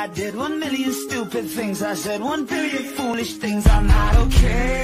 I did one million stupid things. I said one billion foolish things. I'm not okay.